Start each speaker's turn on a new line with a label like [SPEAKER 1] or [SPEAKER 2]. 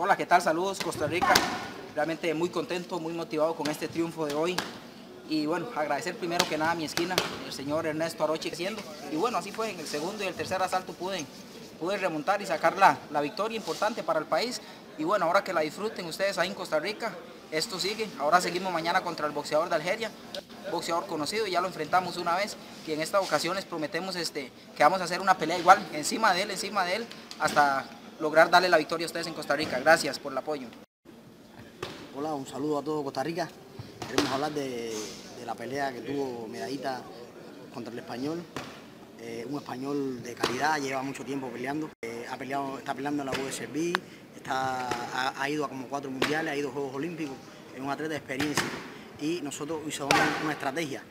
[SPEAKER 1] Hola, ¿qué tal? Saludos Costa Rica. Realmente muy contento, muy motivado con este triunfo de hoy. Y bueno, agradecer primero que nada a mi esquina, el señor Ernesto Aroche haciendo. Y bueno, así fue, en el segundo y el tercer asalto pude, pude remontar y sacar la, la victoria importante para el país. Y bueno, ahora que la disfruten ustedes ahí en Costa Rica, esto sigue. Ahora seguimos mañana contra el boxeador de Algeria, boxeador conocido, ya lo enfrentamos una vez, que en esta ocasión les prometemos este, que vamos a hacer una pelea igual, encima de él, encima de él, hasta lograr darle la victoria a ustedes en Costa Rica. Gracias por el apoyo.
[SPEAKER 2] Hola, un saludo a todo Costa Rica. Queremos hablar de, de la pelea que tuvo Medallita contra el español. Eh, un español de calidad, lleva mucho tiempo peleando. Eh, ha peleado, está peleando en la USB, ha, ha, ido a como cuatro mundiales, ha ido a Juegos Olímpicos, es un atleta de experiencia. Y nosotros usamos una estrategia